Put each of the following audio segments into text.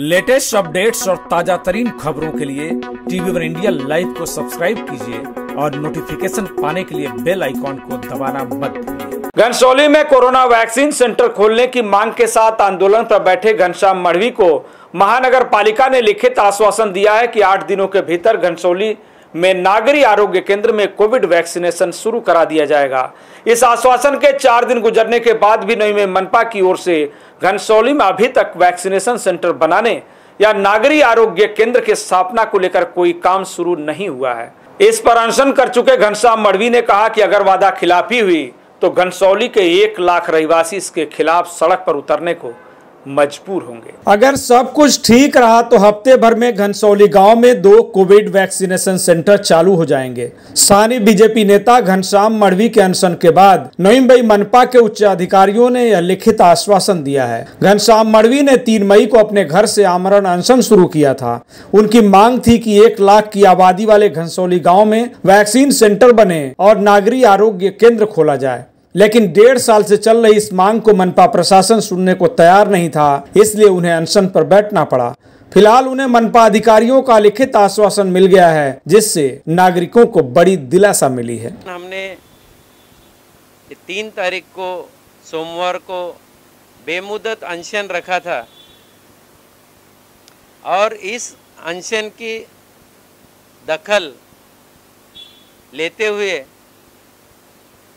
Latest updates और ताज़ा तरीन खबरों के लिए टीवी वन इंडिया लाइव को सब्सक्राइब कीजिए और नोटिफिकेशन पाने के लिए बेल आइकॉन को दबाना मत घनसौली में कोरोना वैक्सीन सेंटर खोलने की मांग के साथ आंदोलन पर बैठे घनश्याम मढ़वी को महानगर पालिका ने लिखित आश्वासन दिया है कि आठ दिनों के भीतर घनसौली में नागरी आरोग्य केंद्र में कोविड वैक्सीनेशन शुरू करा दिया जाएगा। इस आश्वासन के चार दिन गुजरने के बाद भी नई में मनपा की ओर से घनसौली में अभी तक वैक्सीनेशन सेंटर बनाने या नागरी आरोग्य केंद्र की स्थापना को लेकर कोई काम शुरू नहीं हुआ है। इस पर अनशन कर चुके घनश्याम मढ़वी ने कहा कि अगर वादा खिलाफी हुई तो घनसौली के एक लाख रहीवासी इसके खिलाफ सड़क पर उतरने को मजबूर होंगे। अगर सब कुछ ठीक रहा तो हफ़्ते भर में घनसौली गाँव में दो कोविड वैक्सीनेशन सेंटर चालू हो जाएँगे। स्थानीय बीजेपी नेता घनश्याम मढ़वी के अनशन के बाद नईम्बई मनपा के उच्च अधिकारियों ने यह लिखित आश्वासन दिया है। घनश्याम मढ़वी ने तीन मई को अपने घर से आमरण अनशन शुरू किया था। उनकी मांग थी की एक लाख की आबादी वाले घनसौली गाँव में वैक्सीन सेंटर बने और नागरी आरोग्य केंद्र खोला जाए। लेकिन डेढ़ साल से चल रही इस मांग को मनपा प्रशासन सुनने को तैयार नहीं था, इसलिए उन्हें अनशन पर बैठना पड़ा। फ़िलहाल उन्हें मनपा अधिकारियों का लिखित आश्वासन मिल गया है, जिससे नागरिकों को बड़ी दिलासा मिली है। हमने तीन तारीख को, सोमवार को बेमुदत अनशन रखा था। और इस अनशन की दखल लेते हुए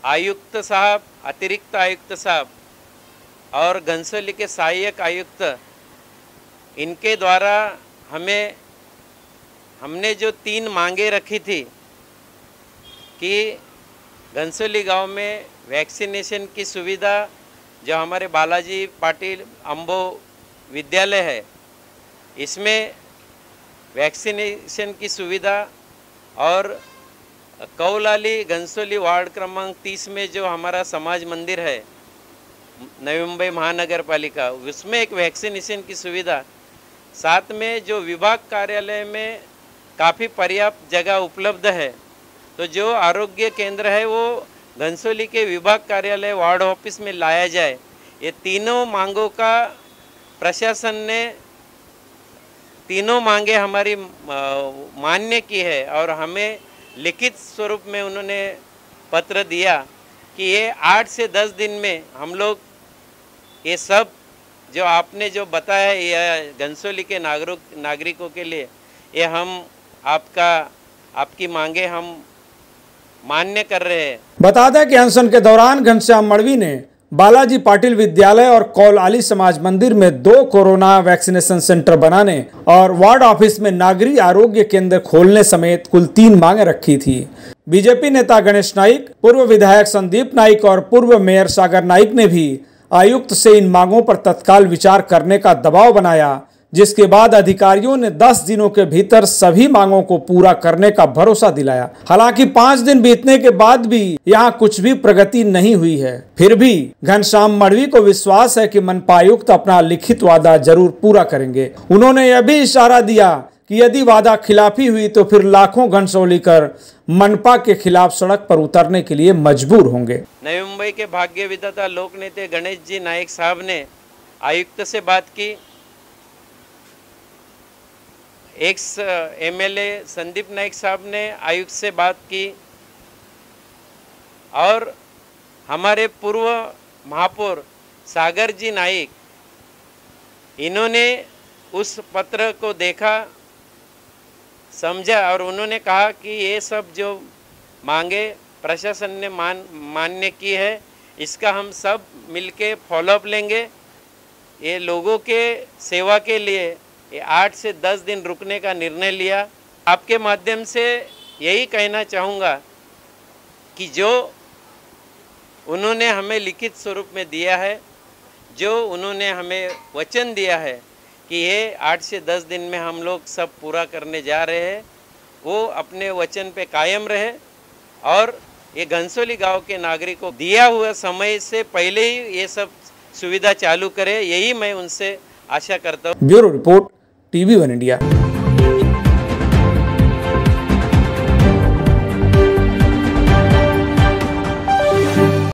आयुक्त साहब, अतिरिक्त आयुक्त साहब और घनसोली के सहायक आयुक्त, इनके द्वारा हमें, हमने जो तीन मांगे रखी थी कि घनसोली गाँव में वैक्सीनेशन की सुविधा, जो हमारे बालाजी पाटिल अम्बो विद्यालय है, इसमें वैक्सीनेशन की सुविधा और कौलाली घनसोली वार्ड क्रमांक तीस में जो हमारा समाज मंदिर है नवी मुंबई महानगर पालिका उसमें एक वैक्सीनेशन की सुविधा। साथ में जो विभाग कार्यालय में काफ़ी पर्याप्त जगह उपलब्ध है तो जो आरोग्य केंद्र है वो घनसोली के विभाग कार्यालय वार्ड ऑफ़िस में लाया जाए। ये तीनों मांगों का प्रशासन ने तीनों मांगे हमारी मान्य की है और हमें लिखित स्वरूप में उन्होंने पत्र दिया कि ये आठ से दस दिन में हम लोग, ये सब जो आपने जो बताया यह घनसोली के नागरिक नागरिकों के लिए, ये हम आपका, आपकी मांगे हम मान्य कर रहे हैं। बता दें कि अनशन के दौरान घनश्याम मड़वी ने बालाजी पाटिल विद्यालय और कौल आली समाज मंदिर में दो कोरोना वैक्सीनेशन सेंटर बनाने और वार्ड ऑफ़िस में नागरी आरोग्य केंद्र खोलने समेत कुल तीन मांगे रखी थी। बीजेपी नेता गणेश नाइक, पूर्व विधायक संदीप नाइक और पूर्व मेयर सागर नाइक ने भी आयुक्त से इन मांगों पर तत्काल विचार करने का दबाव बनाया। जिसके बाद अधिकारियों ने 10 दिनों के भीतर सभी मांगों को पूरा करने का भरोसा दिलाया। हालाँकि पाँच दिन बीतने के बाद भी यहाँ कुछ भी प्रगति नहीं हुई है। फिर भी घनश्याम मढ़वी को विश्वास है कि मनपायुक्त अपना लिखित वादा ज़रूर पूरा करेंगे। उन्होंने यह भी इशारा दिया कि यदि वादा खिलाफी हुई तो फिर लाखों घनसौली कर मनपा के खिलाफ सड़क पर उतरने के लिए मजबूर होंगे। नवी मुंबई के भाग्य विधाता लोक नेता गणेश जी नायक साहब ने आयुक्त से बात की। एक्स एमएलए संदीप नाइक साहब ने आयुक्त से बात की और हमारे पूर्व महापौर सागर जी नाइक इन्होंने उस पत्र को देखा, समझा और उन्होंने कहा कि ये सब जो मांगे प्रशासन ने मान, मान्य की है, इसका हम सब मिलके फॉलोअप लेंगे। ये लोगों के सेवा के लिए ये आठ से दस दिन रुकने का निर्णय लिया। आपके माध्यम से यही कहना चाहूँगा कि जो उन्होंने हमें लिखित स्वरूप में दिया है, जो उन्होंने हमें वचन दिया है कि ये आठ से दस दिन में हम लोग सब पूरा करने जा रहे हैं, वो अपने वचन पे कायम रहे और ये घनसोली गाँव के नागरिकों दिया हुआ समय से पहले ही ये सब सुविधा चालू करे, यही मैं उनसे आशा करता हूँ। Bureau report. TV one India